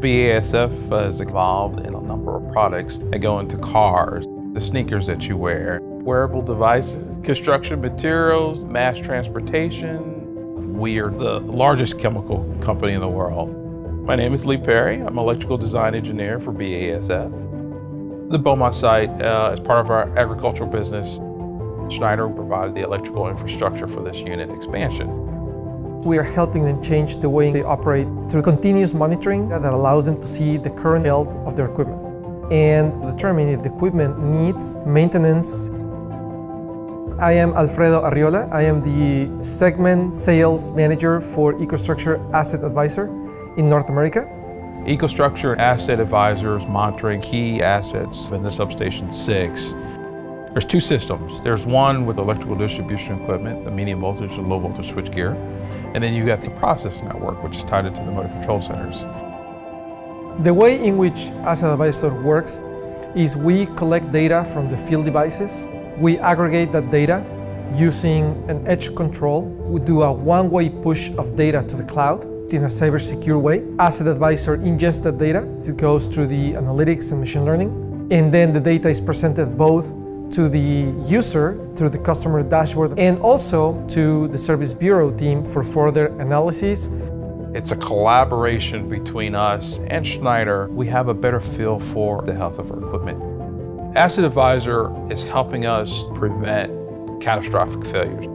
BASF is involved in a number of products that go into cars, the sneakers that you wear, wearable devices, construction materials, mass transportation. We are the largest chemical company in the world. My name is Lee Perry. I'm electrical design engineer for BASF. The Beaumont site uh, is part of our agricultural business. Schneider provided the electrical infrastructure for this unit expansion. We are helping them change the way they operate through continuous monitoring that allows them to see the current health of their equipment and determine if the equipment needs maintenance. I am Alfredo Arriola. I am the segment sales manager for EcoStruxure Asset Advisor in North America. EcoStruxure Asset Advisors monitoring key assets in the substation 6 there's two systems. There's one with electrical distribution equipment, the medium voltage and low voltage switchgear, and then you got the process network, which is tied into the motor control centers. The way in which Asset Advisor works is we collect data from the field devices, we aggregate that data using an edge control, we do a one-way push of data to the cloud in a cyber secure way. Asset Advisor ingests that data, it goes through the analytics and machine learning, and then the data is presented both to the user through the customer dashboard and also to the service bureau team for further analysis. It's a collaboration between us and Schneider. We have a better feel for the health of our equipment. Asset Advisor is helping us prevent catastrophic failures.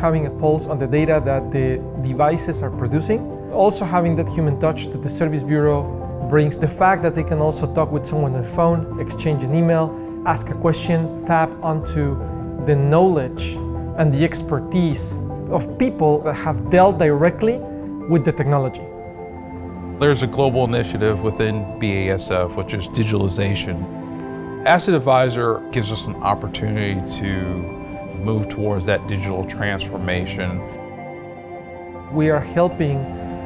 Having a pulse on the data that the devices are producing, also having that human touch that the service bureau brings, the fact that they can also talk with someone on the phone, exchange an email, ask a question, tap onto the knowledge and the expertise of people that have dealt directly with the technology. There's a global initiative within BASF, which is digitalization. Asset Advisor gives us an opportunity to move towards that digital transformation. We are helping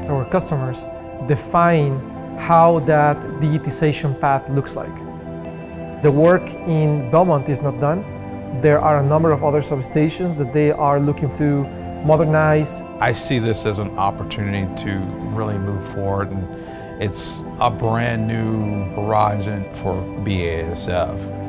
our customers define how that digitization path looks like. The work in Beaumont is not done. There are a number of other substations that they are looking to modernize. I see this as an opportunity to really move forward and it's a brand new horizon for BASF.